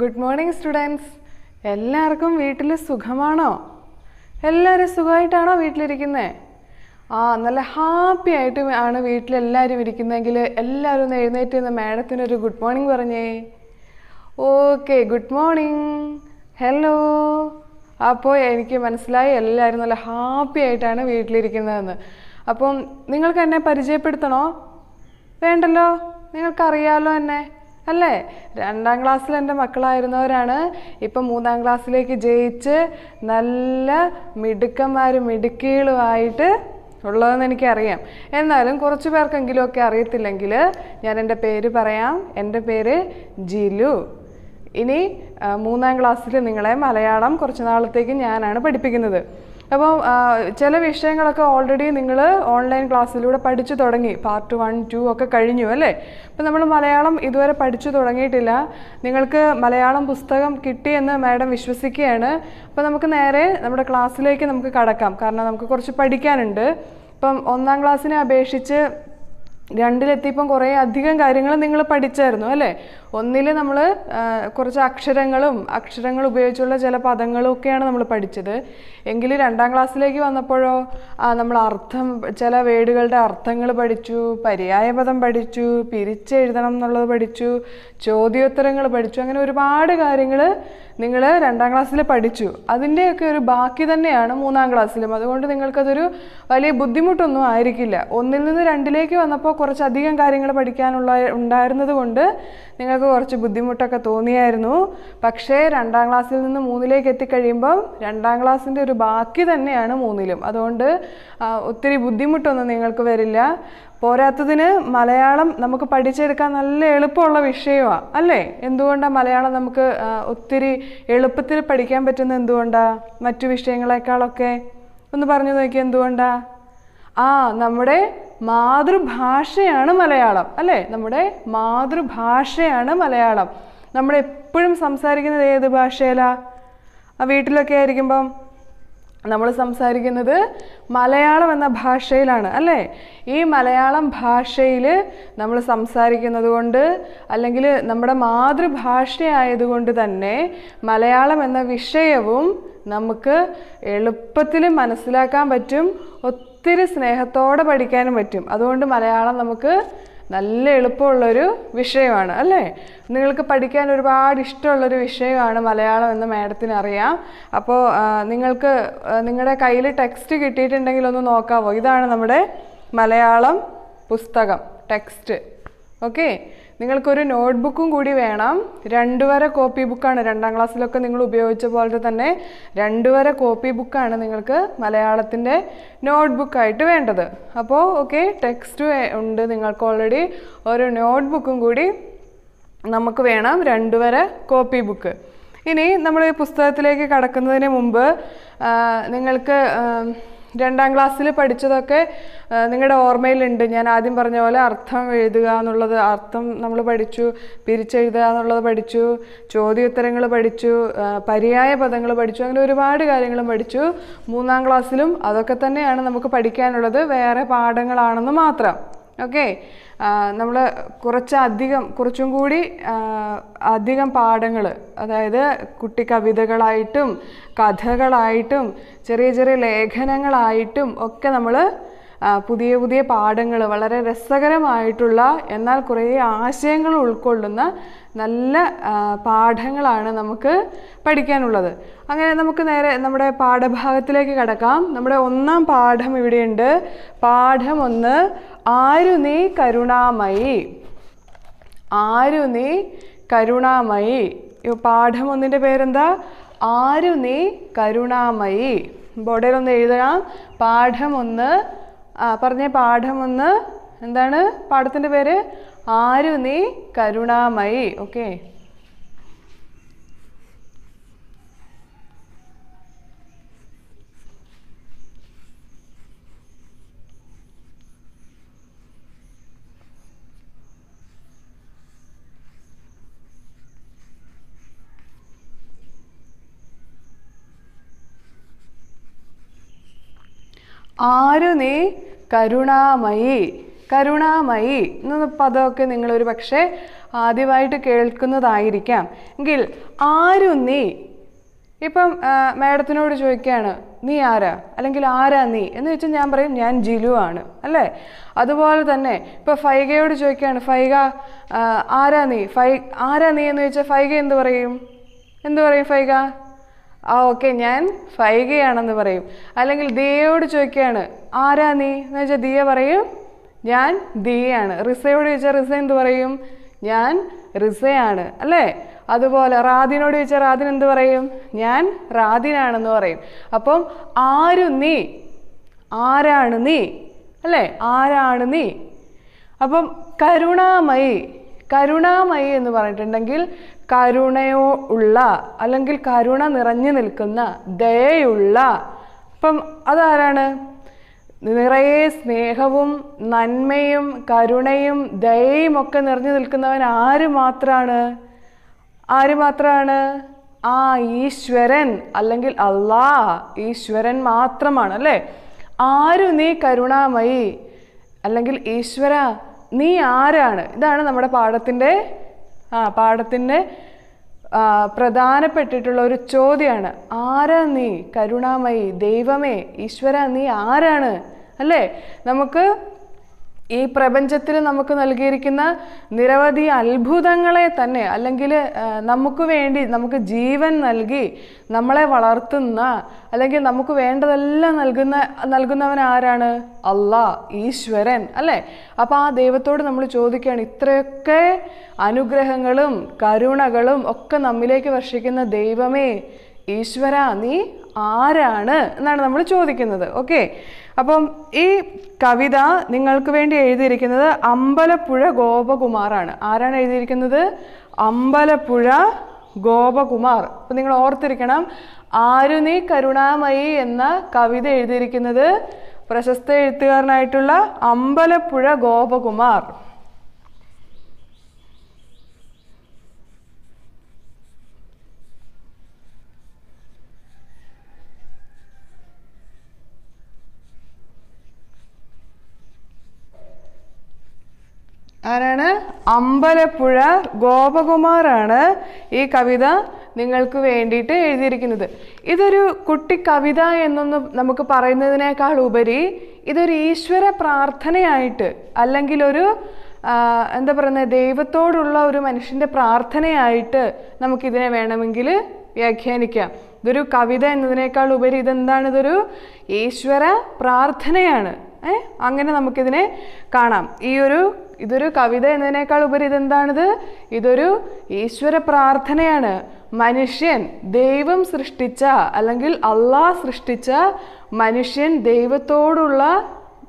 Good morning students. എല്ലാവർക്കും വീട്ടിൽ സുഖമാണോ? എല്ലാവരും സുഖമായിട്ടാണോ വീട്ടിലിരിക്കുന്നത് ആ നല്ല ഹാപ്പി ആയിട്ട് ആണ് വീട്ടിലെല്ലാവരും ഇരിക്കുന്നതെങ്കിൽ എല്ലാവരും ഒന്ന് എഴുന്നേറ്റ് നിന്ന് മാഡത്തിനൊരു ഗുഡ് മോർണിംഗ് പറഞ്ഞേ. Okay good morning. ഹലോ. അപ്പോൾ എനിക്ക് മനസ്സിലായി എല്ലാവരും നല്ല ഹാപ്പി ആയിട്ടാണ് വീട്ടിലിരിക്കുന്നതെന്ന്. അപ്പം നിങ്ങൾക്ക് എന്നെ പരിചയപ്പെടുത്തണോ? വേണ്ടല്ലോ. നിങ്ങൾക്കറിയാലോ എന്നെ. അല്ലേ? രണ്ടാം ക്ലാസ്സിൽ എന്റെ മക്കളായിരുന്നവരാണ്. ഇപ്പം മൂന്നാം ക്ലാസ്സിലേക്ക് ജയിച്ച് നല്ല മിടുക്കന്മാരും മിടുക്കികളുമായിട്ട് ഉള്ളതെന്ന് എനിക്കറിയാം. എന്നാലും കുറച്ച് പേർക്കെങ്കിലും ഒക്കെ അറിയത്തില്ലെങ്കിൽ ഞാൻ എന്റെ പേര് പറയാം. എന്റെ പേര് ജിലു. ഇനി മൂന്നാം ക്ലാസ്സിൽ നിങ്ങളെ മലയാളം കുറച്ച് നാളത്തേക്ക് ഞാനാണ് പഠിപ്പിക്കുന്നത്. അപ്പോൾ ആ, ചില വിഷയങ്ങളൊക്കെ ഓൾറെഡി നിങ്ങൾ ഓൺലൈൻ ക്ലാസ്സിലൂടെ പഠിച്ചു തുടങ്ങി. പാർട്ട് വൺ ടു ഒക്കെ കഴിഞ്ഞു അല്ലേ? അപ്പം നമ്മൾ മലയാളം ഇതുവരെ പഠിച്ചു തുടങ്ങിയിട്ടില്ല. നിങ്ങൾക്ക് മലയാളം പുസ്തകം കിട്ടിയെന്ന് മാഡം വിശ്വസിക്കുകയാണ്. അപ്പോൾ നമുക്ക് നേരെ നമ്മുടെ ക്ലാസ്സിലേക്ക് നമുക്ക് കടക്കാം. കാരണം നമുക്ക് കുറച്ച് പഠിക്കാനുണ്ട്. ഇപ്പം ഒന്നാം ക്ലാസ്സിനെ അപേക്ഷിച്ച് രണ്ടിലെത്തിയപ്പം കുറേ അധികം കാര്യങ്ങൾ നിങ്ങൾ പഠിച്ചായിരുന്നു അല്ലേ? ഒന്നിൽ നമ്മൾ കുറച്ച് അക്ഷരങ്ങളും അക്ഷരങ്ങൾ ഉപയോഗിച്ചുള്ള ചില പദങ്ങളും ഒക്കെയാണ് നമ്മൾ പഠിച്ചത്. എങ്കിൽ രണ്ടാം ക്ലാസ്സിലേക്ക് വന്നപ്പോഴോ നമ്മൾ അർത്ഥം ചില വേഡുകളുടെ അർത്ഥങ്ങൾ പഠിച്ചു പര്യായപദം പഠിച്ചു പിരിച്ചെഴുതണം എന്നുള്ളത് പഠിച്ചു ചോദ്യോത്തരങ്ങൾ പഠിച്ചു അങ്ങനെ ഒരുപാട് കാര്യങ്ങൾ നിങ്ങൾ രണ്ടാം ക്ലാസ്സിൽ പഠിച്ചു. അതിന്റെയൊക്കെ ഒരു ബാക്കി തന്നെയാണ് മൂന്നാം ക്ലാസ്സിലും. അതുകൊണ്ട് നിങ്ങൾക്കതൊരു വലിയ ബുദ്ധിമുട്ടൊന്നും ആയിരിക്കില്ല. ഒന്നിൽ നിന്ന് രണ്ടിലേക്ക് വന്നപ്പോൾ കുറച്ചധികം കാര്യങ്ങൾ പഠിക്കാനുള്ള ഉണ്ടായിരുന്നത് കൊണ്ട് നിങ്ങൾക്ക് കുറച്ച് ബുദ്ധിമുട്ടൊക്കെ തോന്നിയായിരുന്നു. പക്ഷേ രണ്ടാം ക്ലാസ്സിൽ നിന്ന് മൂന്നിലേക്ക് എത്തിക്കഴിയുമ്പം രണ്ടാം ക്ലാസ്സിന്റെ ഒരു ബാക്കി തന്നെയാണ് മൂന്നിലും. അതുകൊണ്ട് ഒത്തിരി ബുദ്ധിമുട്ടൊന്നും നിങ്ങൾക്ക് വരില്ല. പോരാത്തതിന് മലയാളം നമുക്ക് പഠിച്ചെടുക്കാൻ നല്ല എളുപ്പമുള്ള വിഷയമാണ് അല്ലേ? എന്തുകൊണ്ടാണ് മലയാളം നമുക്ക് ഒത്തിരി എളുപ്പത്തിൽ പഠിക്കാൻ പറ്റുന്ന എന്തുകൊണ്ടാണ് മറ്റു വിഷയങ്ങളെക്കാളൊക്കെ ഒന്ന് പറഞ്ഞു നോക്കി എന്തുകൊണ്ടാ? ആ നമ്മുടെ മാതൃഭാഷയാണ് മലയാളം അല്ലേ? നമ്മുടെ മാതൃഭാഷയാണ് മലയാളം. നമ്മൾ എപ്പോഴും സംസാരിക്കുന്നത് ഏത് ഭാഷയിലാ? ആ വീട്ടിലൊക്കെ ആയിരിക്കുമ്പം നമ്മൾ സംസാരിക്കുന്നത് മലയാളം എന്ന ഭാഷയിലാണ് അല്ലേ? ഈ മലയാളം ഭാഷയിൽ നമ്മൾ സംസാരിക്കുന്നത് കൊണ്ട് അല്ലെങ്കിൽ നമ്മുടെ മാതൃഭാഷയായതുകൊണ്ട് തന്നെ മലയാളം എന്ന വിഷയവും നമുക്ക് എളുപ്പത്തിൽ മനസ്സിലാക്കാൻ പറ്റും. ഒത്തിരി സ്നേഹത്തോടെ പഠിക്കാനും പറ്റും. അതുകൊണ്ട് മലയാളം നമുക്ക് നല്ല എളുപ്പമുള്ളൊരു വിഷയമാണ് അല്ലേ? നിങ്ങൾക്ക് പഠിക്കാൻ ഒരുപാട് ഇഷ്ടമുള്ളൊരു വിഷയമാണ് മലയാളം എന്ന് മാഡത്തിന് അറിയാം അപ്പോൾ നിങ്ങൾക്ക് നിങ്ങളുടെ കയ്യിൽ ടെക്സ്റ്റ് കിട്ടിയിട്ടുണ്ടെങ്കിൽ ഒന്ന് നോക്കാവോ? ഇതാണ് നമ്മുടെ മലയാളം പുസ്തകം ടെക്സ്റ്റ് ഓക്കെ നിങ്ങൾക്കൊരു നോട്ട്ബുക്കും കൂടി വേണം. രണ്ടുവര കോപ്പി ബുക്കാണ്. രണ്ടാം ക്ലാസ്സിലൊക്കെ നിങ്ങൾ ഉപയോഗിച്ച പോലെ തന്നെ രണ്ടുവര കോപ്പി ബുക്കാണ് നിങ്ങൾക്ക് മലയാളത്തിന്റെ നോട്ട്ബുക്കായിട്ട് വേണ്ടത്. അപ്പോൾ ഓക്കെ ടെക്സ്റ്റ് ഉണ്ട് നിങ്ങൾക്ക് ഓൾറെഡി ഒരു നോട്ട്ബുക്കും കൂടി നമുക്ക് വേണം. രണ്ടുവര കോപ്പി ബുക്ക്. ഇനി നമ്മൾ ഈ പുസ്തകത്തിലേക്ക് കടക്കുന്നതിന് മുമ്പ് നിങ്ങൾക്ക് രണ്ടാം ക്ലാസ്സിൽ പഠിച്ചതൊക്കെ നിങ്ങളുടെ ഓർമ്മയിലുണ്ട്. ഞാൻ ആദ്യം പറഞ്ഞ പോലെ അർത്ഥം എഴുതുക എന്നുള്ളത് അർത്ഥം നമ്മൾ പഠിച്ചു പിരിച്ചെഴുതുക എന്നുള്ളത് പഠിച്ചു ചോദ്യോത്തരങ്ങൾ പഠിച്ചു പര്യായ പദങ്ങൾ പഠിച്ചു അങ്ങനെ ഒരുപാട് കാര്യങ്ങളും പഠിച്ചു. മൂന്നാം ക്ലാസ്സിലും അതൊക്കെ തന്നെയാണ് നമുക്ക് പഠിക്കാനുള്ളത്. വേറെ പാഠങ്ങളാണെന്ന് മാത്രം. ഓക്കെ. നമ്മൾ കുറച്ചധികം കുറച്ചും കൂടി അധികം പാഠങ്ങൾ അതായത് കുട്ടി കവിതകളായിട്ടും കഥകളായിട്ടും ചെറിയ ചെറിയ ലേഖനങ്ങളായിട്ടും ഒക്കെ നമ്മൾ പുതിയ പുതിയ പാഠങ്ങൾ വളരെ രസകരമായിട്ടുള്ള എന്നാൽ കുറേ ആശയങ്ങൾ ഉൾക്കൊള്ളുന്ന നല്ല പാഠങ്ങളാണ് നമുക്ക് പഠിക്കാനുള്ളത്. അങ്ങനെ നമുക്ക് നേരെ നമ്മുടെ പാഠഭാഗത്തിലേക്ക് കടക്കാം. നമ്മുടെ ഒന്നാം പാഠം ഇവിടെയുണ്ട്. പാഠം ഒന്ന് ആരു നീ കരുണാമയി? ആരു നീ കരുണാമയി? പാഠം ഒന്നിന്റെ പേരെന്താ? ആരു നീ കരുണാമയി? ബോർഡിൽ ഒന്ന് എഴുതണം. പാഠം ഒന്ന് പറഞ്ഞ പാഠം ഒന്ന് എന്താണ്? പാഠത്തിന്റെ പേര് ആരു നീ കരുണാമയി. ഓക്കെ. ആരു നീ കരുണാമയി. കരുണാമയി എന്ന പദമൊക്കെ നിങ്ങൾ ഒരു പക്ഷേ ആദ്യമായിട്ട് കേൾക്കുന്നതായിരിക്കാം. എങ്കിൽ ആരും നീ? ഇപ്പം മാഡത്തിനോട് ചോദിക്കുകയാണ് നീ ആരാ? അല്ലെങ്കിൽ ആരാ നീ? എന്ന് വെച്ചാൽ ഞാൻ പറയും ഞാൻ ജിലു ആണ്. അല്ലേ? അതുപോലെ തന്നെ ഇപ്പം ഫൈഗയോട് ചോദിക്കുകയാണ് ഫൈഗ ആരാ നീ? ഫൈ ആരാ നീ? എന്ന് ചോദിച്ചാൽ ഫൈഗ എന്ത് പറയും? എന്ത് പറയും ഫൈഗ? ആ ഓക്കെ ഞാൻ ഫൈഗയാണെന്ന് പറയും. അല്ലെങ്കിൽ ദിയയോട് ചോദിക്കുകയാണ് ആരാ നീ? എന്ന് വെച്ചാൽ ദിയ പറയും ഞാൻ ദിയാണ് റിസയോട് ചോദിച്ചാൽ റിസ എന്ത് പറയും? ഞാൻ റിസയാണ് അല്ലേ? അതുപോലെ റാദിനോട് ചോദിച്ചാൽ റാദിൻ എന്ത് പറയും? ഞാൻ റാദിനാണെന്ന് പറയും. അപ്പം ആരു നീ? ആരാണ് നീ? അല്ലേ? ആരാണ് നീ? അപ്പം കരുണാമയി കരുണാമയി എന്ന് പറഞ്ഞിട്ടുണ്ടെങ്കിൽ കരുണയോ ഉള്ള അല്ലെങ്കിൽ കരുണ നിറഞ്ഞു നിൽക്കുന്ന ദയയുള്ള. അപ്പം അതാരാണ്? നിറയെ സ്നേഹവും നന്മയും കരുണയും ദയയും ഒക്കെ നിറഞ്ഞു നിൽക്കുന്നവൻ ആര് മാത്രാണ്? ആര് മാത്രമാണ് ആ ഈശ്വരൻ അല്ലെങ്കിൽ അള്ളാ ഈശ്വരൻ മാത്രമാണ് അല്ലേ? ആരു നീ കരുണാമയി? അല്ലെങ്കിൽ ഈശ്വര നീ ആരാണ്? ഇതാണ് നമ്മുടെ പാഠത്തിന്റെ ആ പാഠത്തിന്റെ പ്രധാനപ്പെട്ടിട്ടുള്ള ഒരു ചോദ്യമാണ് ആരാ നീ? കരുണാമയി ദൈവമേ ഈശ്വര നീ? ആരാണ്? അല്ലേ? നമുക്ക് ഈ പ്രപഞ്ചത്തിൽ നമുക്ക് നൽകിയിരിക്കുന്ന നിരവധി അത്ഭുതങ്ങളെ തന്നെ അല്ലെങ്കിൽ നമുക്ക് വേണ്ടി നമുക്ക് ജീവൻ നൽകി നമ്മളെ വളർത്തുന്ന അല്ലെങ്കിൽ നമുക്ക് വേണ്ടതെല്ലാം നൽകുന്ന നൽകുന്നവൻ ആരാണ്? അള്ളാ ഈശ്വരൻ അല്ലേ? അപ്പോൾ ആ ദൈവത്തോട് നമ്മൾ ചോദിക്കുകയാണ് ഇത്രയൊക്കെ അനുഗ്രഹങ്ങളും കരുണകളും ഒക്കെ നമ്മിലേക്ക് വർഷിക്കുന്ന ദൈവമേ ഈശ്വര നീ ആരാണ് എന്നാണ് നമ്മൾ ചോദിക്കുന്നത്. ഓക്കെ അപ്പം ഈ കവിത നിങ്ങൾക്ക് വേണ്ടി എഴുതിയിരിക്കുന്നത് അമ്പലപ്പുഴ ഗോപകുമാറാണ്. ആരാണ് എഴുതിയിരിക്കുന്നത്? അമ്പലപ്പുഴ ഗോപകുമാർ. അപ്പം നിങ്ങൾ ഓർത്തിരിക്കണം ആരുണി കരുണാമയി എന്ന കവിത എഴുതിയിരിക്കുന്നത് പ്രശസ്ത എഴുത്തുകാരനായിട്ടുള്ള അമ്പലപ്പുഴ ഗോപകുമാർ. ആരാണ്? അമ്പലപ്പുഴ ഗോപകുമാറാണ് ഈ കവിത നിങ്ങൾക്ക് വേണ്ടിയിട്ട് എഴുതിയിരിക്കുന്നത്. ഇതൊരു കുട്ടി കവിത എന്നൊന്ന് നമുക്ക് പറയുന്നതിനേക്കാൾ ഉപരി ഇതൊരു ഈശ്വര പ്രാർത്ഥനയായിട്ട് അല്ലെങ്കിൽ ഒരു എന്താ പറയുന്നത് ദൈവത്തോടുള്ള ഒരു മനുഷ്യന്റെ പ്രാർത്ഥനയായിട്ട് നമുക്കിതിനെ വേണമെങ്കിൽ വ്യാഖ്യാനിക്കാം. ഇതൊരു കവിത എന്നതിനേക്കാൾ ഉപരി ഇതെന്താണ്? ഇതൊരു ഈശ്വര പ്രാർത്ഥനയാണ്. ഏ? അങ്ങനെ നമുക്കിതിനെ കാണാം. ഈ ഒരു ഇതൊരു കവിത എന്നതിനേക്കാൾ ഉപരി ഇതെന്താണിത്? ഇതൊരു ഈശ്വര പ്രാർത്ഥനയാണ്. മനുഷ്യൻ ദൈവം സൃഷ്ടിച്ച അല്ലെങ്കിൽ അള്ളാഹ് സൃഷ്ടിച്ച മനുഷ്യൻ ദൈവത്തോടുള്ള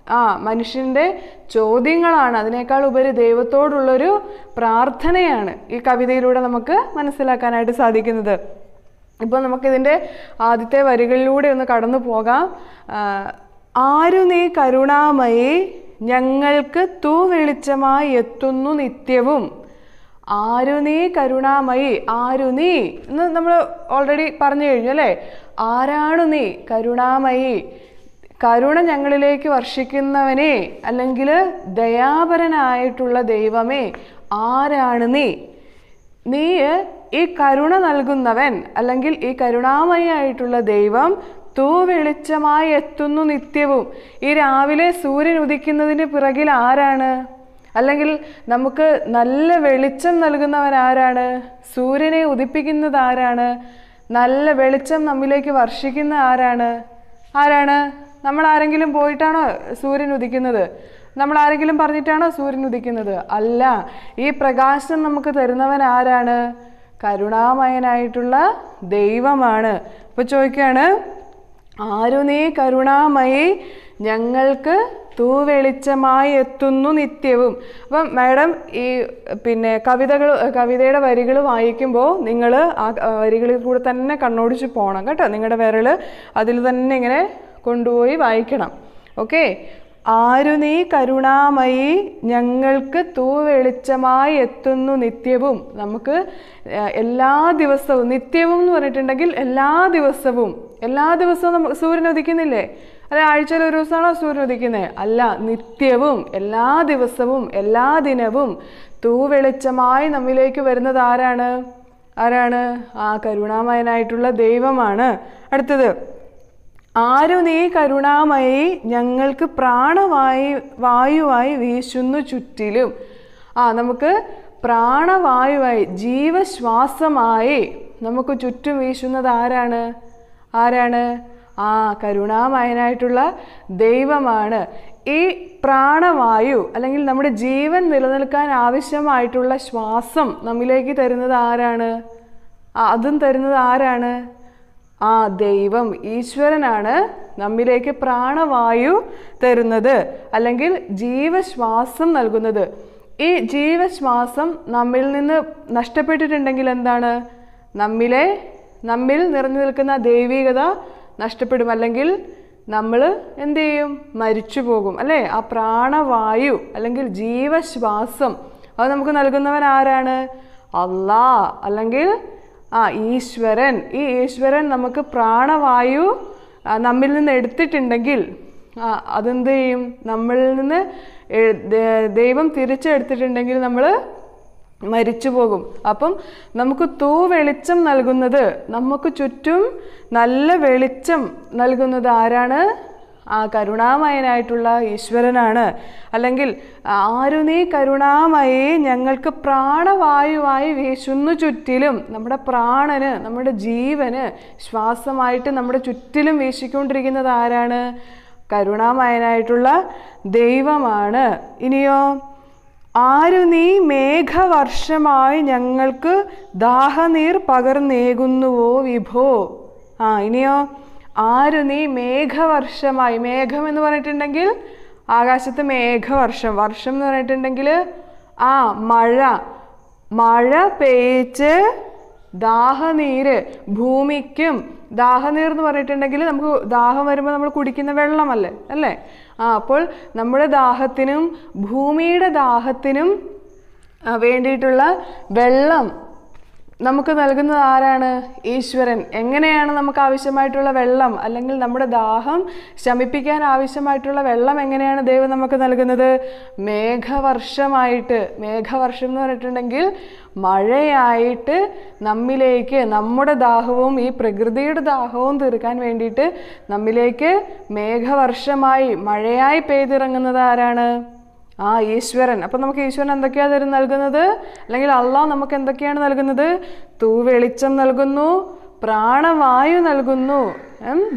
ആ മനുഷ്യന്റെ ചോദ്യങ്ങളാണ്. അതിനേക്കാൾ ഉപരി ദൈവത്തോടുള്ളൊരു പ്രാർത്ഥനയാണ് ഈ കവിതയിലൂടെ നമുക്ക് മനസ്സിലാക്കാനായിട്ട് സാധിക്കുന്നത്. ഇപ്പോൾ നമുക്കിതിന്റെ ആദ്യത്തെ വരികളിലൂടെ ഒന്ന് കടന്നു പോകാം. ആരു നീ കരുണാമയി ഞങ്ങൾക്ക് തൂ വെളിച്ചമായി എത്തുന്നു നിത്യവും. ആരു നീ കരുണാമയി ആരു നീ എന്ന് നമ്മൾ ഓൾറെഡി പറഞ്ഞു കഴിഞ്ഞു അല്ലേ? ആരാണു നീ കരുണാമയി? കരുണ ഞങ്ങളിലേക്ക് വർഷിക്കുന്നവനെ അല്ലെങ്കിൽ ദയാപരനായിട്ടുള്ള ദൈവമേ ആരാണ് നീ? നീ ഈ കരുണ നൽകുന്നവൻ അല്ലെങ്കിൽ ഈ കരുണാമയായിട്ടുള്ള ദൈവം തൂ വെളിച്ചമായി എത്തുന്നു നിത്യവും. ഈ രാവിലെ സൂര്യൻ ഉദിക്കുന്നതിന് പിറകിൽ ആരാണ്? അല്ലെങ്കിൽ നമുക്ക് നല്ല വെളിച്ചം നൽകുന്നവൻ ആരാണ്? സൂര്യനെ ഉദിപ്പിക്കുന്നത് ആരാണ്? നല്ല വെളിച്ചം നമ്മിലേക്ക് വർഷിക്കുന്ന ആരാണ്? ആരാണ്? നമ്മൾ ആരെങ്കിലും പോയിട്ടാണോ സൂര്യൻ ഉദിക്കുന്നത്? നമ്മൾ ആരെങ്കിലും പറഞ്ഞിട്ടാണോ സൂര്യൻ ഉദിക്കുന്നത്? അല്ല. ഈ പ്രകാശം നമുക്ക് തരുന്നവൻ ആരാണ്? കരുണാമയനായിട്ടുള്ള ദൈവമാണ്. ഇപ്പൊ ചോദിക്കുകയാണ് ആരു കരുണാമയേ കരുണാമയി ഞങ്ങൾക്ക് തൂവെളിച്ചമായി എത്തുന്നു നിത്യവും. അപ്പം മാഡം ഈ പിന്നെ കവിതകൾ കവിതയുടെ വരികൾ വായിക്കുമ്പോൾ നിങ്ങൾ ആ വരികളിൽ കൂടെ തന്നെ കണ്ണോടിച്ച് പോകണം കേട്ടോ. നിങ്ങളുടെ വിരൽ അതിൽ തന്നെ ഇങ്ങനെ കൊണ്ടുപോയി വായിക്കണം. ഓക്കെ? ആരു നീ കരുണാമയി ഞങ്ങൾക്ക് തൂവെളിച്ചമായി എത്തുന്നു നിത്യവും. നമുക്ക് എല്ലാ ദിവസവും നിത്യവും എന്ന് പറഞ്ഞിട്ടുണ്ടെങ്കിൽ എല്ലാ ദിവസവും എല്ലാ ദിവസവും നമുക്ക് സൂര്യൻ ഉദിക്കുന്നില്ലേ? അല്ലെ ആഴ്ചയിൽ ഒരു ദിവസമാണോ സൂര്യൻ ഉദിക്കുന്നത് അല്ല നിത്യവും എല്ലാ ദിവസവും എല്ലാ ദിനവും തൂവെളിച്ചമായി നമ്മിലേക്ക് വരുന്നത് ആരാണ്? ആരാണ്? ആ കരുണാമയനായിട്ടുള്ള ദൈവമാണ്. അടുത്തത് ആരു നീ കരുണാമയി ഞങ്ങൾക്ക് പ്രാണവായി വായുവായി വീശുന്നു ചുറ്റിലും. ആ നമുക്ക് പ്രാണവായുവായി ജീവശ്വാസമായി നമുക്ക് ചുറ്റും വീശുന്നത് ആരാണ്? ആരാണ്? ആ കരുണാമയനായിട്ടുള്ള ദൈവമാണ്. ഈ പ്രാണവായു അല്ലെങ്കിൽ നമ്മുടെ ജീവൻ നിലനിൽക്കാൻ ആവശ്യമായിട്ടുള്ള ശ്വാസം നമ്മിലേക്ക് തരുന്നത് ആരാണ്? അതും തരുന്നത് ആരാണ്? ആ ദൈവം ഈശ്വരനാണ് നമ്മിലേക്ക് പ്രാണവായു തരുന്നത് അല്ലെങ്കിൽ ജീവശ്വാസം നൽകുന്നത്. ഈ ജീവശ്വാസം നമ്മിൽ നിന്ന് നഷ്ടപ്പെട്ടിട്ടുണ്ടെങ്കിൽ എന്താണ്? നമ്മിലെ നമ്മിൽ നിറഞ്ഞു നിൽക്കുന്ന ദൈവികത നഷ്ടപ്പെടും. അല്ലെങ്കിൽ നമ്മൾ എന്ത് ചെയ്യും? മരിച്ചു പോകും അല്ലേ? ആ പ്രാണവായു അല്ലെങ്കിൽ ജീവശ്വാസം അത് നമുക്ക് നൽകുന്നവൻ ആരാണ്? അല്ലാ അല്ലെങ്കിൽ ആ ഈശ്വരൻ. ഈ ഈശ്വരൻ നമുക്ക് പ്രാണവായു നമ്മിൽ നിന്ന് എടുത്തിട്ടുണ്ടെങ്കിൽ അതെന്ത് ചെയ്യും? നമ്മളിൽ നിന്ന് ദൈവം തിരിച്ചെടുത്തിട്ടുണ്ടെങ്കിൽ നമ്മൾ മരിച്ചു പോകും. അപ്പം നമുക്ക് തൂ വെളിച്ചം നൽകുന്നത് നമുക്ക് ചുറ്റും നല്ല വെളിച്ചം നൽകുന്നത് ആരാണ്? ആ കരുണാമയനായിട്ടുള്ള ഈശ്വരനാണ്. അല്ലെങ്കിൽ ആരു നീ കരുണാമയെ ഞങ്ങൾക്ക് പ്രാണവായുവായി വീശുന്നു ചുറ്റിലും. നമ്മുടെ പ്രാണന് നമ്മുടെ ജീവന് ശ്വാസമായിട്ട് നമ്മുടെ ചുറ്റിലും വീശിക്കൊണ്ടിരിക്കുന്നത് ആരാണ്? കരുണാമയനായിട്ടുള്ള ദൈവമാണ്. ഇനിയോ ആരു നീ മേഘവർഷമായി ഞങ്ങൾക്ക് ദാഹനീർ പകർന്നേകുന്നുവോ വിഭോ? ആ ഇനിയോ ആരു നീ മേഘവർഷമായി? മേഘം എന്ന് പറഞ്ഞിട്ടുണ്ടെങ്കിൽ ആകാശത്ത് മേഘവർഷം. വർഷം എന്ന് പറഞ്ഞിട്ടുണ്ടെങ്കിൽ ആ മഴ. മഴ പെയ്ച്ച് ദാഹനീര് ഭൂമിക്കും ദാഹനീർ എന്ന് പറഞ്ഞിട്ടുണ്ടെങ്കിൽ നമുക്ക് ദാഹം വരുമ്പോൾ നമ്മൾ കുടിക്കുന്ന വെള്ളമല്ലേ? അല്ലേ? ആ അപ്പോൾ നമ്മുടെ ദാഹത്തിനും ഭൂമിയുടെ ദാഹത്തിനും വേണ്ടിയിട്ടുള്ള വെള്ളം നമുക്ക് നൽകുന്നത് ആരാണ്? ഈശ്വരൻ. എങ്ങനെയാണ് നമുക്ക് ആവശ്യമായിട്ടുള്ള വെള്ളം അല്ലെങ്കിൽ നമ്മുടെ ദാഹം ശമിപ്പിക്കാൻ ആവശ്യമായിട്ടുള്ള വെള്ളം എങ്ങനെയാണ് ദൈവം നമുക്ക് നൽകുന്നത്? മേഘവർഷമായിട്ട്. മേഘവർഷം എന്ന് പറഞ്ഞിട്ടുണ്ടെങ്കിൽ മഴയായിട്ട് നമ്മിലേക്ക് നമ്മുടെ ദാഹവും ഈ പ്രകൃതിയുടെ ദാഹവും തീർക്കാൻ വേണ്ടിയിട്ട് നമ്മിലേക്ക് മേഘവർഷമായി മഴയായി പെയ്തിറങ്ങുന്നത് ആരാണ്? ആ ഈശ്വരൻ. അപ്പം നമുക്ക് ഈശ്വരൻ എന്തൊക്കെയാണ് തരും നൽകുന്നത്? അല്ലെങ്കിൽ അള്ളാഹ് നമുക്ക് എന്തൊക്കെയാണ് നൽകുന്നത്? തൂ വെളിച്ചം നൽകുന്നു പ്രാണവായു നൽകുന്നു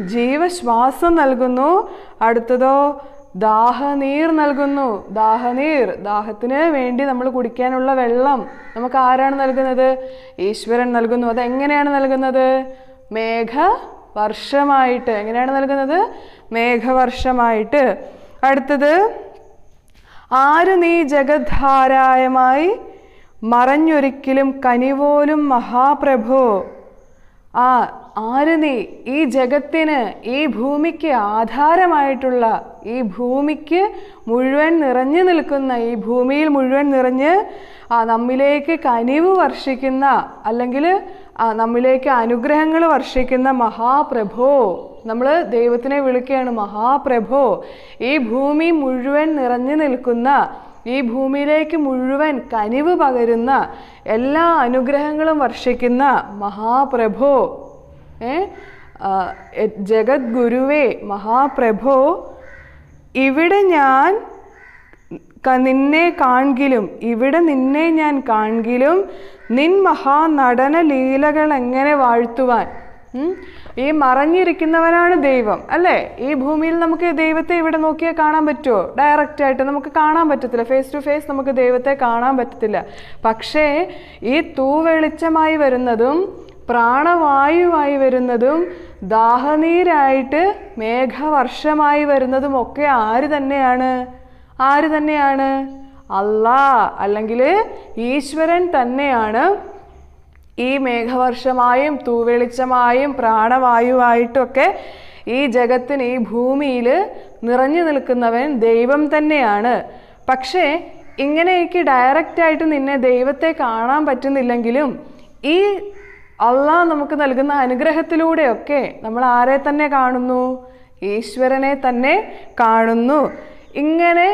ജീവശ്വാസം നൽകുന്നു. അടുത്തതോ ദാഹനീർ നൽകുന്നു. ദാഹനീർ ദാഹത്തിന് വേണ്ടി നമ്മൾ കുടിക്കാനുള്ള വെള്ളം നമുക്ക് ആരാണ് നൽകുന്നത്? ഈശ്വരൻ നൽകുന്നു. അതെങ്ങനെയാണ് നൽകുന്നത്? മേഘ വർഷമായിട്ട്. എങ്ങനെയാണ് നൽകുന്നത്? മേഘവർഷമായിട്ട് അടുത്തത് ആര് നീ ജഗദ്ധാരായമായി? മറഞ്ഞൊരിക്കലും കനിപോലും മഹാപ്രഭോ. ആ ആര് നീ? ഈ ജഗത്തിന് ഈ ഭൂമിക്ക് ആധാരമായിട്ടുള്ള ഈ ഭൂമിക്ക് മുഴുവൻ നിറഞ്ഞു നിൽക്കുന്ന ഈ ഭൂമിയിൽ മുഴുവൻ നിറഞ്ഞ് ആ നമ്മിലേക്ക് കനിവ് വർഷിക്കുന്ന അല്ലെങ്കിൽ നമ്മിലേക്ക് അനുഗ്രഹങ്ങൾ വർഷിക്കുന്ന മഹാപ്രഭോ. നമ്മൾ ദൈവത്തിനെ വിളിക്കുകയാണ് മഹാപ്രഭോ ഈ ഭൂമി മുഴുവൻ നിറഞ്ഞു നിൽക്കുന്ന ഈ ഭൂമിയിലേക്ക് മുഴുവൻ കനിവ് പകരുന്ന എല്ലാ അനുഗ്രഹങ്ങളും വർഷിക്കുന്ന മഹാപ്രഭോ ഏ ജഗദ്ഗുരുവേ മഹാപ്രഭോ ഇവിടെ ഞാൻ നിന്നെ കാൺകിലും ഇവിടെ നിന്നെ ഞാൻ കാൺകിലും നിൻ മഹാനടന ലീലകൾ എങ്ങനെ വാഴ്ത്തുവാൻ? ഈ മറഞ്ഞിരിക്കുന്നവനാണ് ദൈവം അല്ലേ? ഈ ഭൂമിയിൽ നമുക്ക് ദൈവത്തെ ഇവിടെ നോക്കിയാൽ കാണാൻ പറ്റുമോ? ഡയറക്റ്റ് ആയിട്ട് നമുക്ക് കാണാൻ പറ്റത്തില്ല. ഫേസ് ടു ഫേസ് നമുക്ക് ദൈവത്തെ കാണാൻ പറ്റത്തില്ല. പക്ഷേ ഈ തൂവെളിച്ചമായി വരുന്നതും പ്രാണവായുവായി വരുന്നതും ദാഹനീരായിട്ട് മേഘവർഷമായി വരുന്നതും ഒക്കെ ആര് തന്നെയാണ്? ആര് തന്നെയാണ്? അല്ലാ അല്ലെങ്കിൽ ഈശ്വരൻ തന്നെയാണ്. ഈ മേഘവർഷമായും തൂവെളിച്ചമായും പ്രാണവായുവായിട്ടൊക്കെ ഈ ജഗത്തിന് ഈ ഭൂമിയിൽ നിറഞ്ഞു നിൽക്കുന്നവൻ ദൈവം തന്നെയാണ്. പക്ഷേ ഇങ്ങനെയൊക്കെ ഡയറക്റ്റ് ആയിട്ട് നിന്നെ ദൈവത്തെ കാണാൻ പറ്റുന്നില്ലെങ്കിലും ഈ അള്ളാഹ് നമുക്ക് നൽകുന്ന അനുഗ്രഹത്തിലൂടെയൊക്കെ നമ്മൾ ആരെ തന്നെ കാണുന്നു? ഈശ്വരനെ തന്നെ കാണുന്നു. ഇങ്ങനെ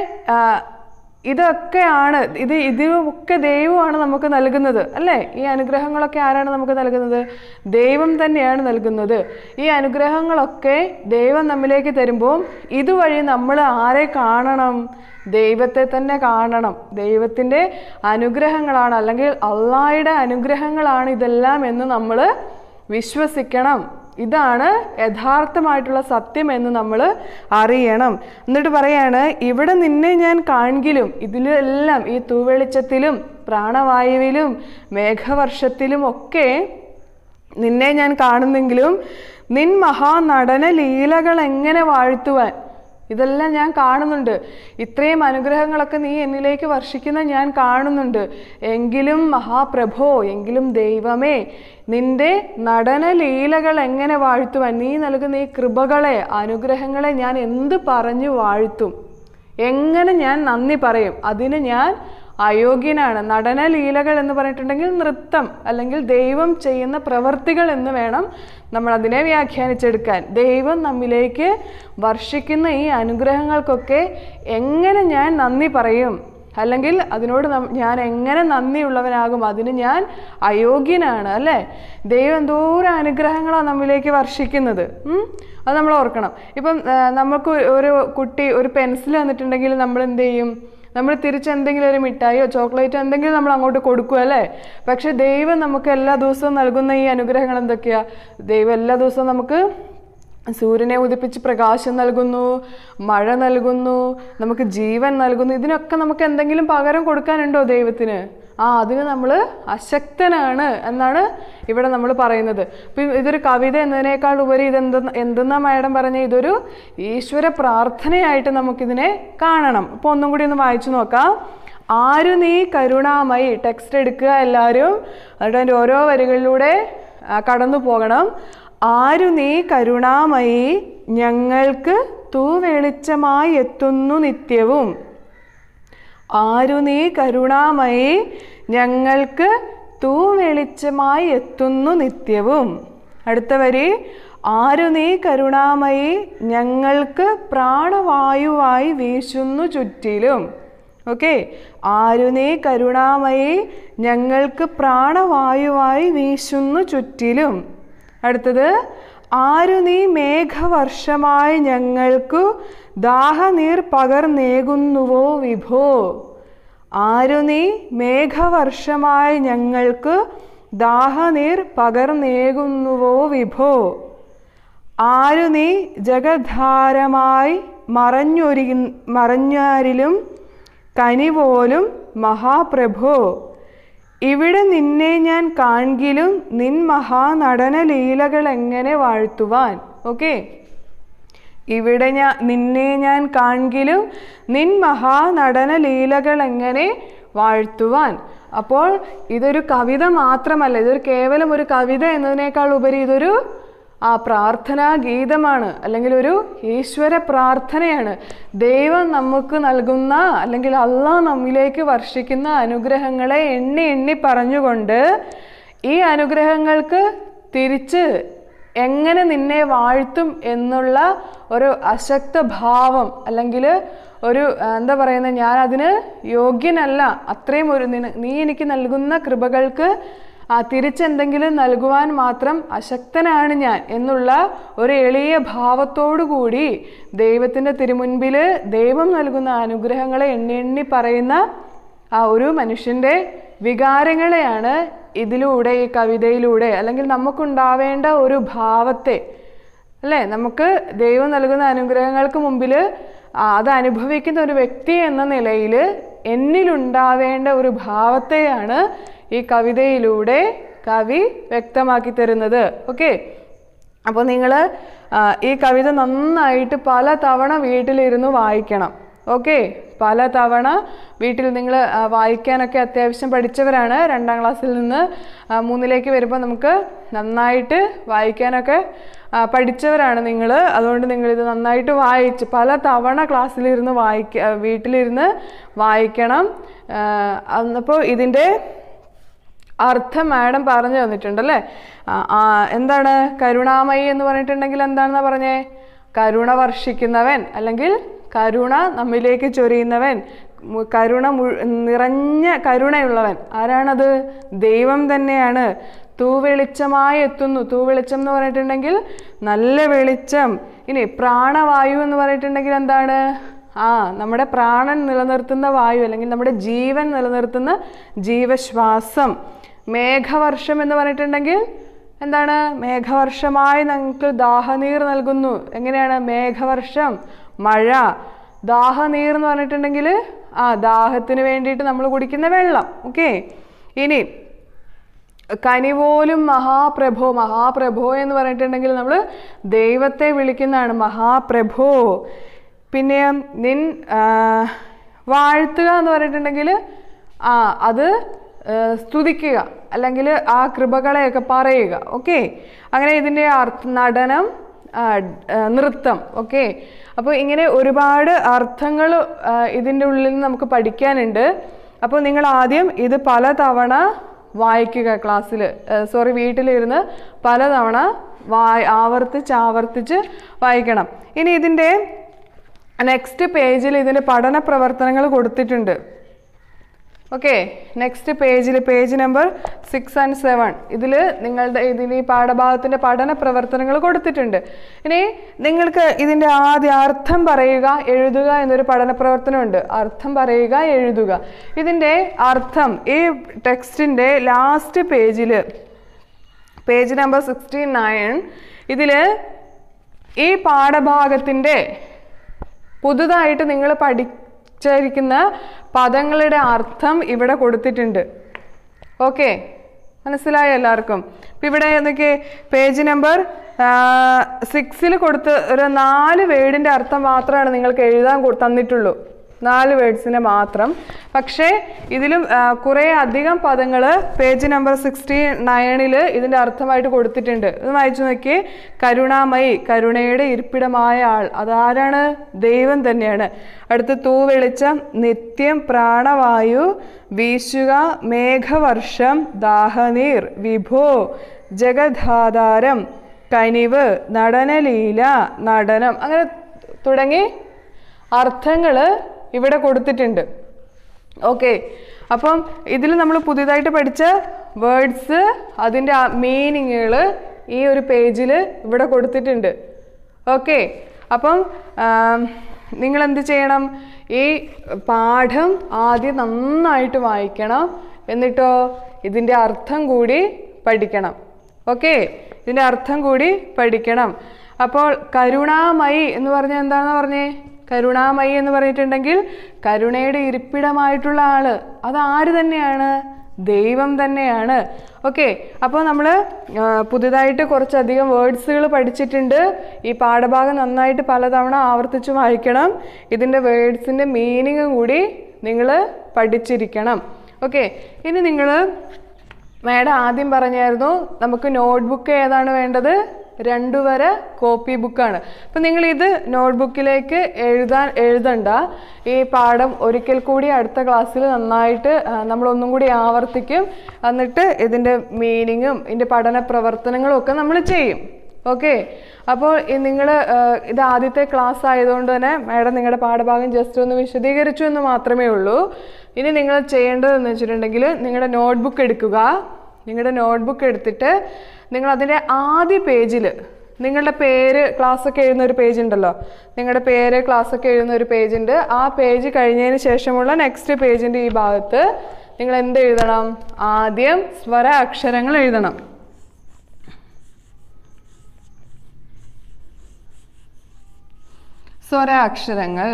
ഇതൊക്കെയാണ് ഇത് ഇതൊക്കെ ദൈവമാണ് നമുക്ക് നൽകുന്നത് അല്ലേ? ഈ അനുഗ്രഹങ്ങളൊക്കെ ആരാണ് നമുക്ക് നൽകുന്നത്? ദൈവം തന്നെയാണ് നൽകുന്നത്. ഈ അനുഗ്രഹങ്ങളൊക്കെ ദൈവം നമ്മിലേക്ക് തരുമ്പോൾ ഇതുവഴി നമ്മൾ ആരെ കാണണം? ദൈവത്തെ തന്നെ കാണണം. ദൈവത്തിന്റെ അനുഗ്രഹങ്ങളാണ് അല്ലെങ്കിൽ അള്ളായുടെ അനുഗ്രഹങ്ങളാണ് ഇതെല്ലാം എന്ന് നമ്മൾ വിശ്വസിക്കണം. ഇതാണ് യഥാർത്ഥമായിട്ടുള്ള സത്യം എന്ന് നമ്മൾ അറിയണം. എന്നിട്ട് പറയാണ് ഇവിടെ നിന്നെ ഞാൻ കാണിലും ഇതിലെല്ലാം ഈ തൂവെളിച്ചത്തിലും പ്രാണവായുവിലും മേഘവർഷത്തിലും ഒക്കെ നിന്നെ ഞാൻ കാണുന്നെങ്കിലും നിൻ മഹാനടന ലീലകൾ എങ്ങനെ വാഴ്ത്തുവാൻ ഇതെല്ലാം ഞാൻ കാണുന്നുണ്ട്. ഇത്രയും അനുഗ്രഹങ്ങളൊക്കെ നീ എന്നിലേക്ക് വർഷിക്കുന്ന ഞാൻ കാണുന്നുണ്ട്. എങ്കിലും മഹാപ്രഭോ എങ്കിലും ദൈവമേ നിന്റെ നടന ലീലകൾ എങ്ങനെ വാഴ്ത്തുവാൻ? നീ നൽകുന്ന ഈ കൃപകളെ അനുഗ്രഹങ്ങളെ ഞാൻ എന്ത് പറഞ്ഞു വാഴ്ത്തും? എങ്ങനെ ഞാൻ നന്ദി പറയും? അതിന് ഞാൻ അയോഗ്യനാണ്. നടന ലീലകൾ എന്ന് പറഞ്ഞിട്ടുണ്ടെങ്കിൽ നൃത്തം അല്ലെങ്കിൽ ദൈവം ചെയ്യുന്ന പ്രവർത്തികൾ എന്ന് വേണം നമ്മൾ അതിനെ വ്യാഖ്യാനിച്ചെടുക്കാൻ. ദൈവം നമ്മിലേക്ക് വർഷിക്കുന്ന ഈ അനുഗ്രഹങ്ങൾക്കൊക്കെ എങ്ങനെ ഞാൻ നന്ദി പറയും? അല്ലെങ്കിൽ അതിനോട് ഞാൻ എങ്ങനെ നന്ദിയുള്ളവനാകും? അതിന് ഞാൻ അയോഗ്യനാണ് അല്ലേ? ദൈവം എന്തോരം അനുഗ്രഹങ്ങളാണ് നമ്മിലേക്ക് വർഷിക്കുന്നത്. അത് നമ്മൾ ഓർക്കണം. ഇപ്പം നമുക്ക് ഒരു കുട്ടി ഒരു പെൻസിൽ തന്നിട്ടുണ്ടെങ്കിൽ നമ്മൾ എന്ത് ചെയ്യും? നമ്മൾ തിരിച്ച് എന്തെങ്കിലും ഒരു മിഠായിയോ ചോക്ലേറ്റോ എന്തെങ്കിലും നമ്മൾ അങ്ങോട്ട് കൊടുക്കുക അല്ലേ? പക്ഷെ ദൈവം നമുക്ക് എല്ലാ ദിവസവും നൽകുന്ന ഈ അനുഗ്രഹങ്ങൾ എന്തൊക്കെയാ? ദൈവം എല്ലാ ദിവസവും നമുക്ക് സൂര്യനെ ഉദിപ്പിച്ച് പ്രകാശം നൽകുന്നു മഴ നൽകുന്നു നമുക്ക് ജീവൻ നൽകുന്നു. ഇതിനൊക്കെ നമുക്ക് എന്തെങ്കിലും പകരം കൊടുക്കാനുണ്ടോ ദൈവത്തിന്? ആ അതിന് നമ്മൾ അശക്തനാണ് എന്നാണ് ഇവിടെ നമ്മൾ പറയുന്നത്. ഇപ്പം ഇതൊരു കവിത എന്നതിനേക്കാൾ ഉപരി ഇതെന്ത് എന്തെന്നാ മാഡം പറഞ്ഞ? ഇതൊരു ഈശ്വര പ്രാർത്ഥനയായിട്ട് നമുക്കിതിനെ കാണണം. അപ്പോൾ ഒന്നും കൂടി ഒന്ന് വായിച്ചു നോക്കാം. ആരു നീ കരുണാമയി? ടെക്സ്റ്റ് എടുക്കുക എല്ലാവരും അതിന്റെ ഓരോ വരികളിലൂടെ കടന്നു പോകണം ആരു നീ കരുണാമയി ഞങ്ങൾക്ക് തൂവെളിച്ചമായി എത്തുന്നു നിത്യവും. ആരു നീ കരുണാമയി ഞങ്ങൾക്ക് തൂവെളിച്ചമായി എത്തുന്നു നിത്യവും. അടുത്ത വരി ആരു നീ കരുണാമയി ഞങ്ങൾക്ക് പ്രാണവായുവായി വീശുന്നു ചുറ്റിലും. ഓക്കെ ആരു നീ കരുണാമയി ഞങ്ങൾക്ക് പ്രാണവായുവായി വീശുന്നു ചുറ്റിലും. അടുത്തത് ആരു നീ മേഘവർഷമായി ഞങ്ങൾക്കു ദാഹനീർ പകർന്നേകുന്നുവോ വിഭോ? ആരു നീ മേഘവർഷമായി ഞങ്ങൾക്ക് ദാഹനീർ പകർന്നേകുന്നുവോ വിഭോ? ആരു നീ ജഗധാരമായി മറഞ്ഞൊരി മറഞ്ഞാരിലും കനിപോലും മഹാപ്രഭോ? ഇവിടെ നിന്നെ ഞാൻ കാൺകിലും നിൻ മഹാനടന ലീലകൾ എങ്ങനെ വാഴ്ത്തുവാൻ? ഓക്കെ ഇവിടെ ഞാൻ നിന്നെ ഞാൻ കാൺകിലും നിൻ മഹാനടന ലീലകൾ എങ്ങനെ വാഴ്ത്തുവാൻ? അപ്പോൾ ഇതൊരു കവിത മാത്രമല്ല ഇതൊരു കേവലം ഒരു കവിത എന്നതിനേക്കാൾ ഉപരി ഇതൊരു ആ പ്രാർത്ഥനാ ഗീതമാണ് അല്ലെങ്കിൽ ഒരു ഈശ്വര പ്രാർത്ഥനയാണ്. ദൈവം നമുക്ക് നൽകുന്ന അല്ലെങ്കിൽ അള്ളാഹ് നമ്മിലേക്ക് വർഷിക്കുന്ന അനുഗ്രഹങ്ങളെ എണ്ണി എണ്ണി പറഞ്ഞുകൊണ്ട് ഈ അനുഗ്രഹങ്ങൾക്ക് തിരിച്ച് എങ്ങനെ നിന്നെ വാഴ്ത്തും എന്നുള്ള ഒരു അശക്ത ഭാവം അല്ലെങ്കിൽ ഒരു എന്താ പറയുന്നത് ഞാൻ അതിന് യോഗ്യനല്ല. അത്രയും ഒരു നീ എനിക്ക് നൽകുന്ന കൃപകൾക്ക് ആ തിരിച്ചെന്തെങ്കിലും നൽകുവാൻ മാത്രം അശക്തനാണ് ഞാൻ എന്നുള്ള ഒരു എളിയ ഭാവത്തോടു കൂടി ദൈവത്തിന്റെ തിരുമുൻപിൽ ദൈവം നൽകുന്ന അനുഗ്രഹങ്ങളെ എണ്ണി എണ്ണി പറയുന്ന ആ ഒരു മനുഷ്യന്റെ വികാരങ്ങളെയാണ് ഇതിലൂടെ ഈ കവിതയിലൂടെ അല്ലെങ്കിൽ നമുക്കുണ്ടാവേണ്ട ഒരു ഭാവത്തെ അല്ലേ? നമുക്ക് ദൈവം നൽകുന്ന അനുഗ്രഹങ്ങൾക്ക് മുമ്പിൽ അത് അനുഭവിക്കുന്ന ഒരു വ്യക്തി എന്ന നിലയിൽ എന്നിലുണ്ടാവേണ്ട ഒരു ഭാവത്തെയാണ് ഈ കവിതയിലൂടെ കവി വ്യക്തമാക്കി തരുന്നത്. ഓക്കെ അപ്പോൾ നിങ്ങൾ ഈ കവിത നന്നായിട്ട് പല തവണ വീട്ടിലിരുന്ന് വായിക്കണം. ഓക്കെ പല തവണ വീട്ടിൽ നിങ്ങൾ വായിക്കാനൊക്കെ അത്യാവശ്യം പഠിച്ചവരാണ്. രണ്ടാം ക്ലാസ്സിൽ നിന്ന് മൂന്നിലേക്ക് വരുമ്പോൾ നമുക്ക് നന്നായിട്ട് വായിക്കാനൊക്കെ പഠിച്ചവരാണ് നിങ്ങൾ അതുകൊണ്ട് നിങ്ങളിത് നന്നായിട്ട് വായിച്ച് പല തവണ ക്ലാസ്സിലിരുന്ന് വായിക്ക വീട്ടിലിരുന്ന് വായിക്കണം. അപ്പോൾ ഇതിന്റെ അർത്ഥം മാഡം പറഞ്ഞു തന്നിട്ടുണ്ടല്ലേ? എന്താണ്? കരുണാമയി എന്ന് പറഞ്ഞിട്ടുണ്ടെങ്കിൽ എന്താണെന്നാ പറഞ്ഞേ? കരുണ വർഷിക്കുന്നവൻ അല്ലെങ്കിൽ കരുണ നമ്മിലേക്ക് ചൊരിയുന്നവൻ കരുണ മു നിറഞ്ഞ കരുണയുള്ളവൻ. ആരാണത്? ദൈവം തന്നെയാണ്. തൂവെളിച്ചമായി എത്തുന്നു. തൂവെളിച്ചം എന്ന് പറഞ്ഞിട്ടുണ്ടെങ്കിൽ നല്ല വെളിച്ചം. ഇനി പ്രാണവായു എന്ന് പറഞ്ഞിട്ടുണ്ടെങ്കിൽ എന്താണ്? ആ നമ്മുടെ പ്രാണൻ നിലനിർത്തുന്ന വായു അല്ലെങ്കിൽ നമ്മുടെ ജീവൻ നിലനിർത്തുന്ന ജീവശ്വാസം. മേഘവർഷം എന്ന് പറഞ്ഞിട്ടുണ്ടെങ്കിൽ എന്താണ്? മേഘവർഷമായി ഞങ്ങൾക്ക് ദാഹനീർ നൽകുന്നു. എങ്ങനെയാണ്? മേഘവർഷം മഴ. ദാഹനീർ എന്ന് പറഞ്ഞിട്ടുണ്ടെങ്കിൽ ആ ദാഹത്തിന് വേണ്ടിയിട്ട് നമ്മൾ കുടിക്കുന്ന വെള്ളം. ഓക്കെ? ഇനി കനിപോലും മഹാപ്രഭോ മഹാപ്രഭോ എന്ന് പറഞ്ഞിട്ടുണ്ടെങ്കിൽ നമ്മൾ ദൈവത്തെ വിളിക്കുന്നതാണ് മഹാപ്രഭോ. പിന്നെ നിൻ വാഴ്ത്തുക എന്ന് പറഞ്ഞിട്ടുണ്ടെങ്കിൽ ആ അത് സ്തുതിക്കുക. അല്ലെങ്കിൽ ആ കൃപകളെയൊക്കെ പറയുക. ഓക്കെ? അങ്ങനെ ഇതിന്റെ അർത്ഥ നടനം നൃത്തം. ഓക്കെ? അപ്പോൾ ഇങ്ങനെ ഒരുപാട് അർത്ഥങ്ങൾ ഇതിന്റെ ഉള്ളിൽ നിന്ന് നമുക്ക് പഠിക്കാനുണ്ട്. അപ്പോൾ നിങ്ങൾ ആദ്യം ഇത് പല തവണ വായിക്കുക ക്ലാസ്സിൽ. സോറി വീട്ടിലിരുന്ന് പലതവണ വായ ആവർത്തിച്ച് ആവർത്തിച്ച് വായിക്കണം. ഇനി ഇതിന്റെ നെക്സ്റ്റ് പേജിൽ ഇതിന്റെ പഠന പ്രവർത്തനങ്ങൾ കൊടുത്തിട്ടുണ്ട്. ഓക്കെ നെക്സ്റ്റ് പേജിൽ page number six and seven ഇതിൽ നിങ്ങളുടെ ഇതിന് ഈ പാഠഭാഗത്തിന്റെ പഠന പ്രവർത്തനങ്ങൾ കൊടുത്തിട്ടുണ്ട്. ഇനി നിങ്ങൾക്ക് ഇതിന്റെ ആദ്യ അർത്ഥം പറയുക എഴുതുക എന്നൊരു പഠന പ്രവർത്തനമുണ്ട്. അർത്ഥം പറയുക എഴുതുക. ഇതിന്റെ അർത്ഥം ഈ ടെക്സ്റ്റിന്റെ ലാസ്റ്റ് പേജിൽ പേജ് നമ്പർ സിക്സ്റ്റി നയൻ ഇതിൽ ഈ പാഠഭാഗത്തിന്റെ പുതുതായിട്ട് നിങ്ങൾ പഠിച്ചിരിക്കുന്ന പദങ്ങളുടെ അർത്ഥം ഇവിടെ കൊടുത്തിട്ടുണ്ട്. ഓക്കെ മനസ്സിലായ എല്ലാവർക്കും? ഇപ്പം ഇവിടെ എന്തൊക്കെ പേജ് നമ്പർ സിക്സിൽ കൊടുത്ത് ഒരു നാല് വേർഡിന്റെ അർത്ഥം മാത്രമാണ് നിങ്ങൾക്ക് എഴുതാൻ തന്നിട്ടുള്ളൂ. നാല് വേർഡ്സിനെ മാത്രം. പക്ഷേ ഇതിലും കുറേ അധികം പദങ്ങൾ പേജ് നമ്പർ സിക്സ്റ്റി നയണിൽ ഇതിന്റെ അർത്ഥമായിട്ട് കൊടുത്തിട്ടുണ്ട്. ഇത് വായിച്ചു നോക്കിയേ. കരുണാമയി കരുണയുടെ ഇരിപ്പിടമായ ആൾ. അതാരാണ്? ദൈവം തന്നെയാണ്. അടുത്ത് തൂ വെളിച്ചം നിത്യം പ്രാണവായു വീശുക മേഘവർഷം ദാഹനീർ വിഭോ ജഗധാധാരം കനിവ് നടനലീല നടനം. അങ്ങനെ തുടങ്ങി അർത്ഥങ്ങൾ ഇവിടെ കൊടുത്തിട്ടുണ്ട്. ഓക്കെ അപ്പം ഇതിൽ നമ്മൾ പുതിയതായിട്ട് പഠിച്ച വേർഡ്സ് അതിന്റെ മീനിങ്ങുകൾ ഈ ഒരു പേജിൽ ഇവിടെ കൊടുത്തിട്ടുണ്ട്. ഓക്കെ അപ്പം നിങ്ങൾ എന്ത് ചെയ്യണം? ഈ പാഠം ആദ്യം നന്നായിട്ട് വായിക്കണം. എന്നിട്ടോ ഇതിന്റെ അർത്ഥം കൂടി പഠിക്കണം. ഓക്കെ ഇതിന്റെ അർത്ഥം കൂടി പഠിക്കണം. അപ്പോൾ കരുണാമയി എന്ന് പറഞ്ഞാൽ എന്താണെന്ന് പറഞ്ഞേ? കരുണാമയി എന്ന് പറഞ്ഞിട്ടുണ്ടെങ്കിൽ കരുണയുടെ ഇരിപ്പിടമായിട്ടുള്ള ആൾ അത് ആര് തന്നെയാണ്? ദൈവം തന്നെയാണ്. ഓക്കെ അപ്പോൾ നമ്മൾ പുതുതായിട്ട് കുറച്ചധികം വേർഡ്സുകൾ പഠിച്ചിട്ടുണ്ട്. ഈ പാഠഭാഗം നന്നായിട്ട് പലതവണ ആവർത്തിച്ച് വായിക്കണം. ഇതിന്റെ വേർഡ്സിന്റെ മീനിങ്ങും കൂടി നിങ്ങൾ പഠിച്ചിരിക്കണം. ഓക്കെ ഇനി നിങ്ങൾ മാഡം ആദ്യം പറഞ്ഞായിരുന്നു നമുക്ക് നോട്ട്ബുക്ക് ഏതാണ് വേണ്ടത്? രണ്ടു വരെ കോപ്പി ബുക്കാണ് അപ്പം നിങ്ങൾ ഇത് നോട്ട്ബുക്കിലേക്ക് എഴുതാൻ എഴുതണ്ട. ഈ പാഠം ഒരിക്കൽ കൂടി അടുത്ത ക്ലാസ്സിൽ നന്നായിട്ട് നമ്മളൊന്നും കൂടി ആവർത്തിക്കും. എന്നിട്ട് ഇതിന്റെ മീനിങ്ങും ഇതിന്റെ പഠന പ്രവർത്തനങ്ങളും ഒക്കെ നമ്മൾ ചെയ്യും. ഓക്കെ അപ്പോൾ നിങ്ങൾ ഇത് ആദ്യത്തെ ക്ലാസ് ആയതുകൊണ്ട് തന്നെ മാഡം നിങ്ങളുടെ പാഠഭാഗം ജസ്റ്റ് ഒന്ന് വിശദീകരിച്ചു എന്ന് മാത്രമേ ഉള്ളൂ. ഇനി നിങ്ങൾ ചെയ്യേണ്ടതെന്ന് വെച്ചിട്ടുണ്ടെങ്കിൽ നിങ്ങളുടെ നോട്ട്ബുക്ക് എടുക്കുക. നിങ്ങളുടെ നോട്ട്ബുക്ക് എടുത്തിട്ട് നിങ്ങൾ അതിന്റെ ആദ്യ പേജിൽ നിങ്ങളുടെ പേര് ക്ലാസ് ഒക്കെ എഴുതുന്ന ഒരു പേജ് ഉണ്ടല്ലോ നിങ്ങളുടെ പേര് ക്ലാസ് ഒക്കെ എഴുതുന്ന ഒരു പേജ് ഉണ്ട് ആ പേജ് കഴിഞ്ഞതിന് ശേഷമുള്ള നെക്സ്റ്റ് പേജിന്റെ ഈ ഭാഗത്ത് നിങ്ങൾ എന്ത് എഴുതണം? ആദ്യം സ്വര അക്ഷരങ്ങൾ എഴുതണം. സ്വരാക്ഷരങ്ങൾ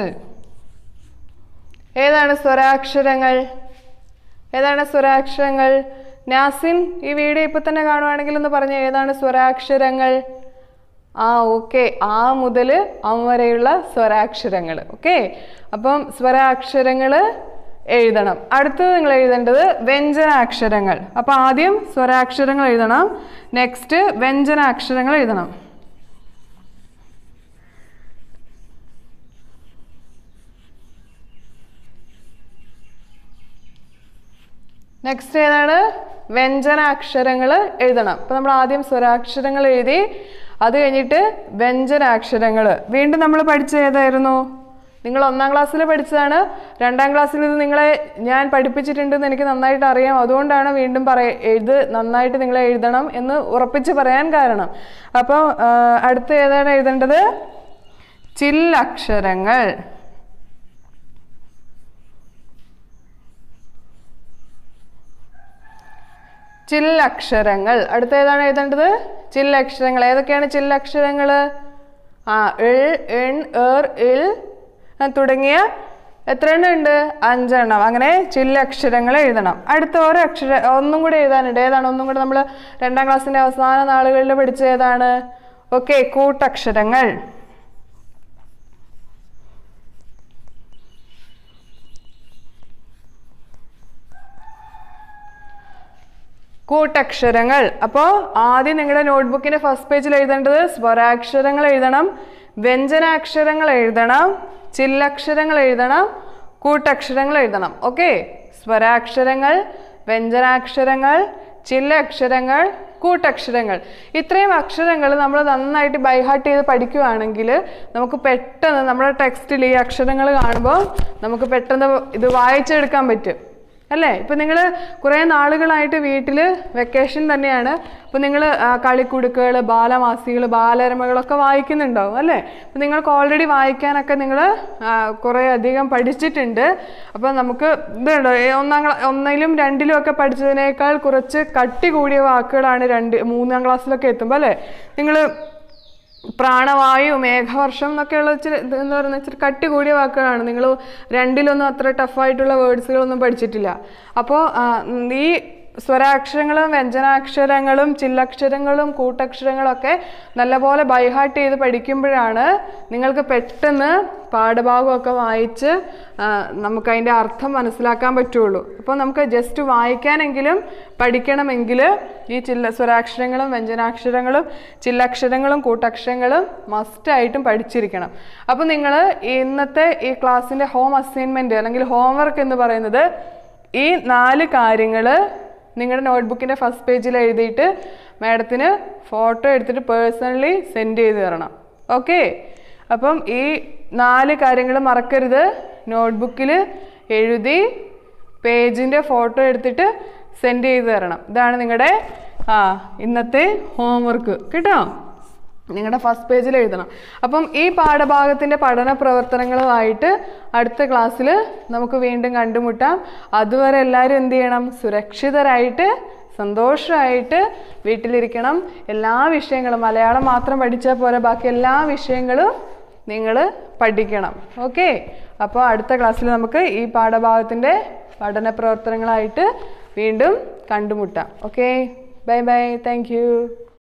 ഏതാണ് സ്വരാക്ഷരങ്ങൾ ഏതാണ് സ്വരാക്ഷരങ്ങൾ നാസിൻ ഈ വീഡിയോ ഇപ്പൊ തന്നെ കാണുവാണെങ്കിൽ ഒന്ന് പറഞ്ഞ ഏതാണ് സ്വരാക്ഷരങ്ങൾ? ആ ഓക്കെ. ആ മുതൽ അം വരെയുള്ള സ്വരാക്ഷരങ്ങൾ. ഓക്കെ? അപ്പം സ്വരാക്ഷരങ്ങൾ എഴുതണം. അടുത്തത് നിങ്ങൾ എഴുതേണ്ടത് വ്യഞ്ജനാക്ഷരങ്ങൾ. അപ്പം ആദ്യം സ്വരാക്ഷരങ്ങൾ എഴുതണം. നെക്സ്റ്റ് വ്യഞ്ജനാക്ഷരങ്ങൾ എഴുതണം. നെക്സ്റ്റ് ഏതാണ് വ്യഞ്ജനാക്ഷരങ്ങൾ എഴുതണം. അപ്പം നമ്മൾ ആദ്യം സ്വരാക്ഷരങ്ങൾ എഴുതി അത് കഴിഞ്ഞിട്ട് വ്യഞ്ജനാക്ഷരങ്ങൾ വീണ്ടും നമ്മൾ പഠിച്ച ഏതായിരുന്നു? നിങ്ങൾ ഒന്നാം ക്ലാസ്സിൽ പഠിച്ചതാണ്. രണ്ടാം ക്ലാസ്സിൽ ഇത് നിങ്ങളെ ഞാൻ പഠിപ്പിച്ചിട്ടുണ്ടെന്ന് എനിക്ക് നന്നായിട്ട് അറിയാം. അതുകൊണ്ടാണ് വീണ്ടും പറയ എഴുത് നന്നായിട്ട് നിങ്ങൾ എഴുതണം എന്ന് ഉറപ്പിച്ച് പറയാൻ കാരണം. അപ്പോൾ അടുത്ത ഏതാണ് എഴുതേണ്ടത്? ചില്ലക്ഷരങ്ങൾ. ചില്ലക്ഷരങ്ങൾ. അടുത്ത ഏതാണ് എഴുതേണ്ടത്? ചില്ലക്ഷരങ്ങൾ. ഏതൊക്കെയാണ് ചില്ലക്ഷരങ്ങൾ? ആ ഇൾ എൺ എർ ഇൽ തുടങ്ങിയ എത്ര എണ്ണം ഉണ്ട്? അഞ്ചെണ്ണം. അങ്ങനെ ചില്ലക്ഷരങ്ങൾ എഴുതണം. അടുത്ത ഓരോ അക്ഷര ഒന്നും കൂടി എഴുതാനുണ്ട്. ഏതാണ്? ഒന്നും കൂടി നമ്മൾ രണ്ടാം ക്ലാസ്സിന്റെ അവസാന നാളുകളിൽ പഠിച്ച ഏതാണ്? ഓക്കെ കൂട്ടക്ഷരങ്ങൾ. കൂട്ടക്ഷരങ്ങൾ. അപ്പോൾ ആദ്യം നിങ്ങളുടെ നോട്ട്ബുക്കിന്റെ ഫസ്റ്റ് പേജിൽ എഴുതേണ്ടത് സ്വരാക്ഷരങ്ങൾ എഴുതണം വ്യഞ്ജനാക്ഷരങ്ങൾ എഴുതണം ചില്ലക്ഷരങ്ങൾ എഴുതണം കൂട്ടക്ഷരങ്ങൾ എഴുതണം. ഓക്കെ? സ്വരാക്ഷരങ്ങൾ വ്യഞ്ജനാക്ഷരങ്ങൾ ചില്ലക്ഷരങ്ങൾ കൂട്ടക്ഷരങ്ങൾ. ഇത്രയും അക്ഷരങ്ങൾ നമ്മൾ നന്നായിട്ട് ബൈഹാർട്ട് ചെയ്ത് പഠിക്കുകയാണെങ്കിൽ നമുക്ക് പെട്ടെന്ന് നമ്മുടെ ടെക്സ്റ്റിൽ ഈ അക്ഷരങ്ങൾ കാണുമ്പോൾ നമുക്ക് പെട്ടെന്ന് ഇത് വായിച്ചെടുക്കാൻ പറ്റും. അല്ലേ? ഇപ്പം നിങ്ങൾ കുറേ നാളുകളായിട്ട് വീട്ടിൽ വെക്കേഷൻ തന്നെയാണ്. അപ്പം നിങ്ങൾ കളിക്കുടുക്കുകൾ ബാലമാസികൾ ബാലരമകളൊക്കെ വായിക്കുന്നുണ്ടാവും അല്ലേ? അപ്പം നിങ്ങൾക്ക് ഓൾറെഡി വായിക്കാനൊക്കെ നിങ്ങൾ കുറേ അധികം പഠിച്ചിട്ടുണ്ട്. അപ്പം നമുക്ക് ഇതുണ്ടോ? ഒന്നാം ക്ലാ ഒന്നിലും രണ്ടിലും ഒക്കെ പഠിച്ചതിനേക്കാൾ കുറച്ച് കട്ടി കൂടിയ വാക്കുകളാണ് രണ്ട് മൂന്നാം ക്ലാസ്സിലൊക്കെ എത്തുമ്പോൾ അല്ലേ? നിങ്ങൾ പ്രാണവായു മേഘവർഷം എന്നൊക്കെയുള്ള ഇച്ചിരി പറയുന്ന ഇച്ചിരി കട്ടി കൂടിയ വാക്കുകളാണ്. നിങ്ങൾ രണ്ടിലൊന്നും അത്ര ടഫായിട്ടുള്ള വേർഡ്സുകളൊന്നും പഠിച്ചിട്ടില്ല. അപ്പോൾ ഈ സ്വരാക്ഷരങ്ങളും വ്യഞ്ജനാക്ഷരങ്ങളും ചില്ലക്ഷരങ്ങളും കൂട്ടക്ഷരങ്ങളും ഒക്കെ നല്ലപോലെ ബൈഹാർട്ട് ചെയ്ത് പഠിക്കുമ്പോഴാണ് നിങ്ങൾക്ക് പെട്ടെന്ന് പാഠഭാഗമൊക്കെ വായിച്ച് ആ, നമുക്ക് അതിന്റെ അർത്ഥം മനസ്സിലാക്കാൻ പറ്റുള്ളൂ. അപ്പോൾ നമുക്ക് ജസ്റ്റ് വായിക്കാനെങ്കിലും പഠിക്കണമെങ്കിൽ ഈ ചില്ല സ്വരാക്ഷരങ്ങളും വ്യഞ്ജനാക്ഷരങ്ങളും ചില്ലക്ഷരങ്ങളും കൂട്ടക്ഷരങ്ങളും മസ്റ്റായിട്ടും പഠിച്ചിരിക്കണം. അപ്പോൾ നിങ്ങൾ ഇന്നത്തെ ഈ ക്ലാസ്സിന്റെ ഹോം അസൈൻമെന്റ് അല്ലെങ്കിൽ ഹോംവർക്ക് എന്ന് പറയുന്നത് ഈ നാല് കാര്യങ്ങൾ നിങ്ങളുടെ നോട്ട്ബുക്കിന്റെ ഫസ്റ്റ് പേജിൽ എഴുതിയിട്ട് മാഡത്തിന് ഫോട്ടോ എടുത്തിട്ട് പേഴ്സണലി സെൻഡ് ചെയ്ത് തരണം. ഓക്കെ അപ്പം ഈ നാല് കാര്യങ്ങൾ മറക്കരുത്. നോട്ട്ബുക്കിൽ എഴുതി പേജിന്റെ ഫോട്ടോ എടുത്തിട്ട് സെൻഡ് ചെയ്ത് തരണം. ഇതാണ് നിങ്ങളുടെ ആ ഇന്നത്തെ ഹോംവർക്ക് കേട്ടോ? നിങ്ങളുടെ ഫസ്റ്റ് പേജിൽ എഴുതണം. അപ്പം ഈ പാഠഭാഗത്തിന്റെ പഠന പ്രവർത്തനങ്ങളുമായിട്ട് അടുത്ത ക്ലാസ്സിൽ നമുക്ക് വീണ്ടും കണ്ടുമുട്ടാം. അതുവരെ എല്ലാവരും എന്ത് ചെയ്യണം? സുരക്ഷിതരായിട്ട് സന്തോഷമായിട്ട് വീട്ടിലിരിക്കണം. എല്ലാ വിഷയങ്ങളും മലയാളം മാത്രം പഠിച്ചാൽ പോലെ ബാക്കി എല്ലാ വിഷയങ്ങളും നിങ്ങൾ പഠിക്കണം. ഓക്കെ? അപ്പോൾ അടുത്ത ക്ലാസ്സിൽ നമുക്ക് ഈ പാഠഭാഗത്തിന്റെ പഠന പ്രവർത്തനങ്ങളായിട്ട് വീണ്ടും കണ്ടുമുട്ടാം. ഓക്കെ? Bye bye. താങ്ക്